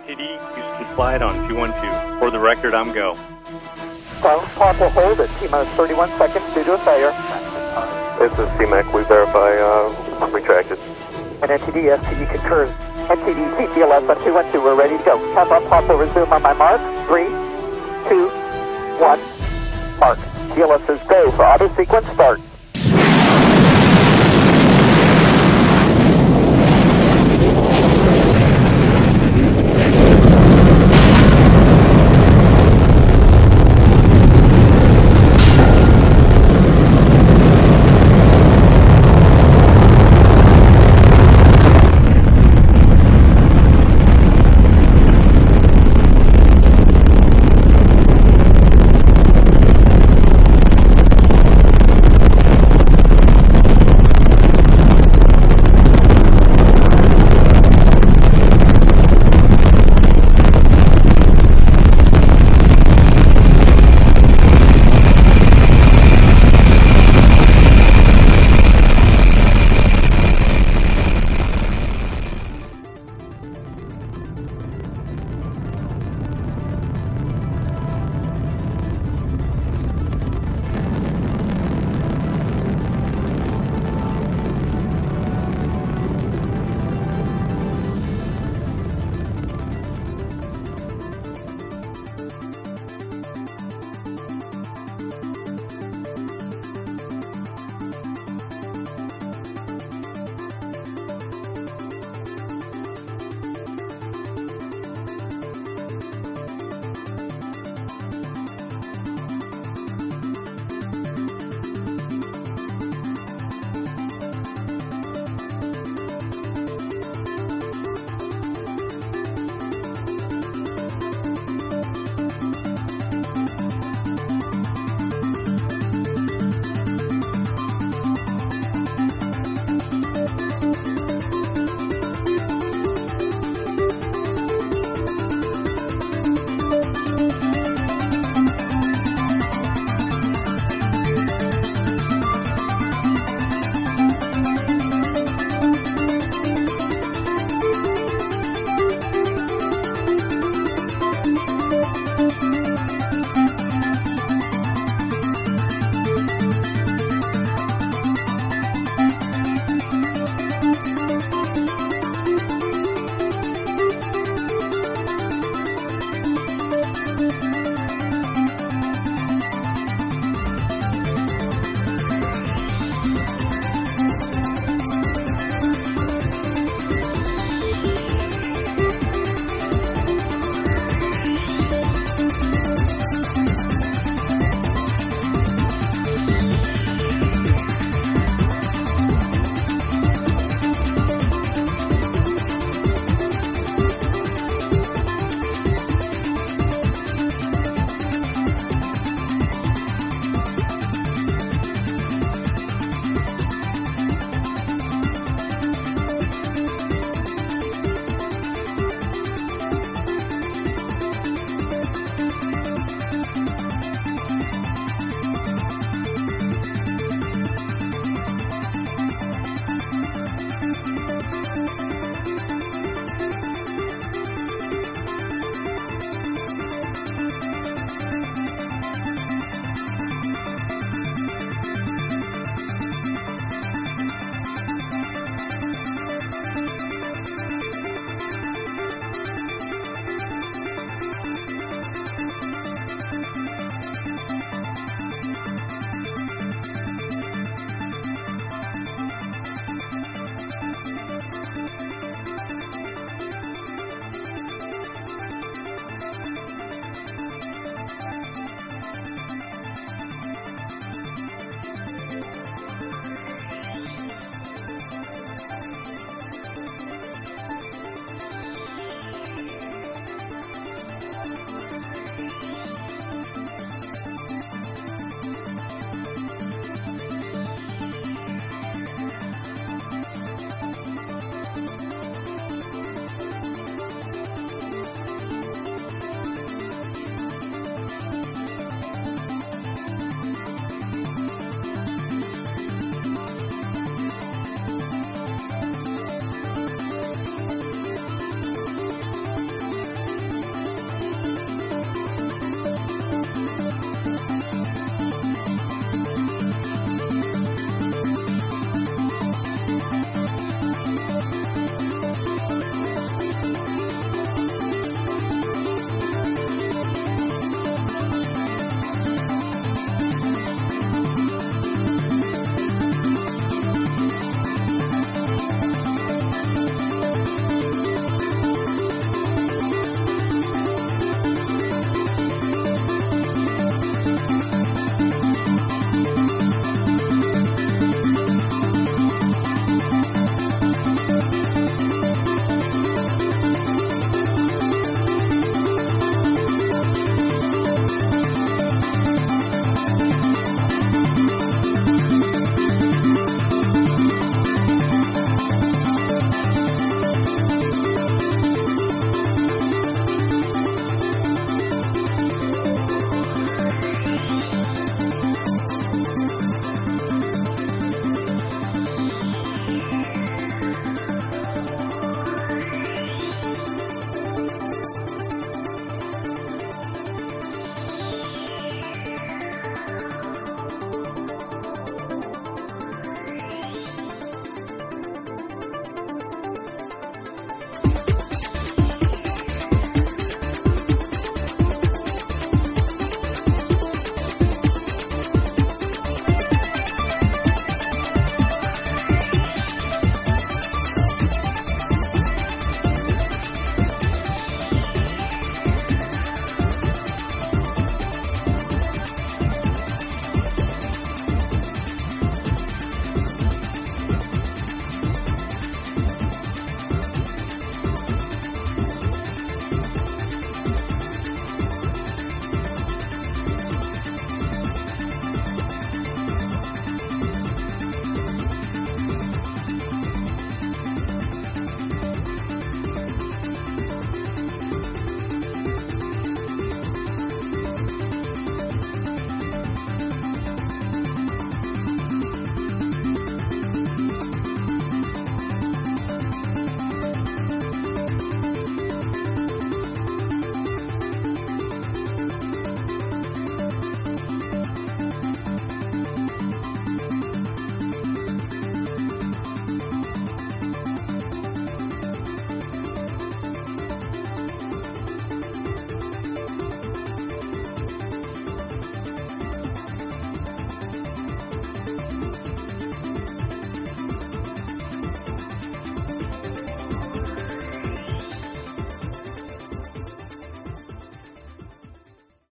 NTD, Houston Flight on 212. For the record, I'm go. Ground Pop will hold at T-minus 31 seconds due to a failure. This is CMAC. We verify uh, retracted. And NTD, STD concurs. NTD, GLS on 212, we're ready to go. Countdown pop will resume on my mark. Three, two, one, mark. GLS is go for auto sequence start.